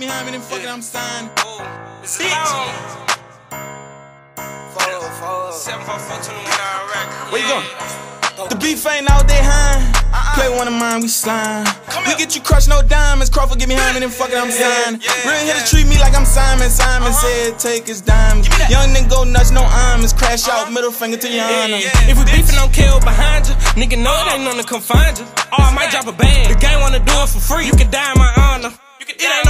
get behind me, then fuck it, I'm signed. It's long. Follow, follow. 744 Where you going? The beef ain't out there, huh? Uh-uh. Play one of mine, we slime. We get you crushed, no diamonds. Crawford get behind me, then fuck it, I'm signed. Real hitters treat me like I'm Simon. Simon said, take his diamonds. Young nigga go nuts, no almonds. Crash out, middle finger to your honor. If we beefing, don't kill behind you. Nigga know it ain't nothing to come find you. Oh, I might drop a bag. The game wanna do it for free. You can die in my honor. It ain't no question if low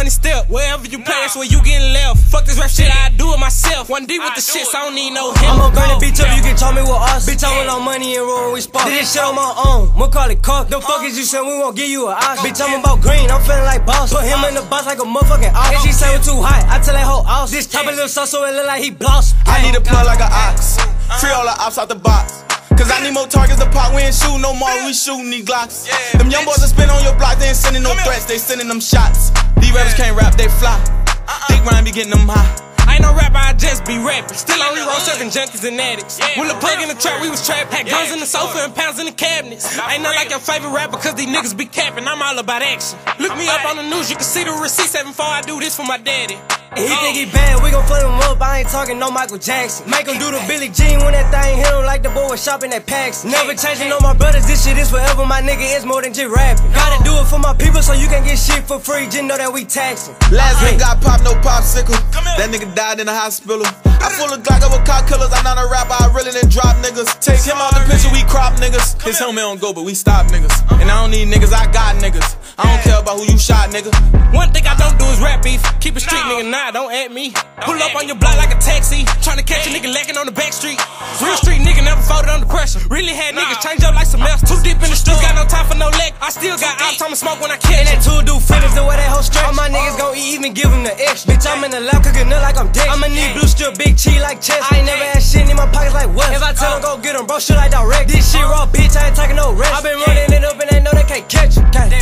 money step. Wherever you pay, that's where you getting left. Fuck this rap shit, I do it myself. One D with the shit, so I don't need no help. I'ma burn the bitch up, you can tell me with us. Bitch, I want no money and roll when we spark. Did this shit on my own, we'll call it cock. The fuck is you saying we won't give you a ox? Bitch, I'm about green, I'm feeling like boss. Put him in the box like a motherfucking ox. And she say we too high, I tell that whole ox. This top a little sauce so it look like he bloss. I need a plug like an ox. Free all the ops out the box. Cause I need more targets to pop. We ain't shoot no more, we shooting these glocks. Them young boys that spin on your block, they ain't sending no threats, they sending them shots. These rappers can't rap, they fly. Uh-uh. Dick rhyme be getting them high. I ain't no rapper, be rapping. Still on reroll serving junkies and addicts. When the plug in the trap, we was trap pack. Guns in the sofa and pounds in the cabinets. Ain't not like your favorite rapper, cause these niggas be capping. I'm all about action. Look me up on the news, you can see the receipt 7 I do this for my daddy. And he think he bad, we gon' flip him up. I ain't talking no Michael Jackson. Make him do the Billie Jean when that thing hit him like the boy was shopping at Pax. Never changing on my brothers, this shit is forever. My nigga is more than just rapping. Gotta do it for my people so you can get shit for free. Just know that we taxing. Last nigga got popped, no popsicle. That nigga died in the hospital. I full of Glock up with cock killers. I'm not a rapper, I really done drop niggas. Take him out the picture, we crop niggas. His helmet don't go, but we stop niggas. And I don't need niggas, I got niggas. I don't care about who you shot, nigga. One thing I don't do is rap beef. Keep it street, nigga, nah, don't at me. Pull up on your block like a taxi. Tryna catch a nigga lacking on the back street. Real street nigga never folded under pressure. Really had niggas change up like some else. Too deep in the streets, no time for no leg. I still got ops, I'ma smoke when I catch And that two do way that whole stretch. All my niggas uh. gon' eat, even give him the extra. Bitch, I'm in the lab cooking up like I'm dead. I'ma need blue strip, big cheese like chest. I ain't never had shit in my pockets like what? If I tell him go get him, bro, should I direct? This shit raw, bitch, I ain't taking no rest. I been running it up and they know they can't catch boy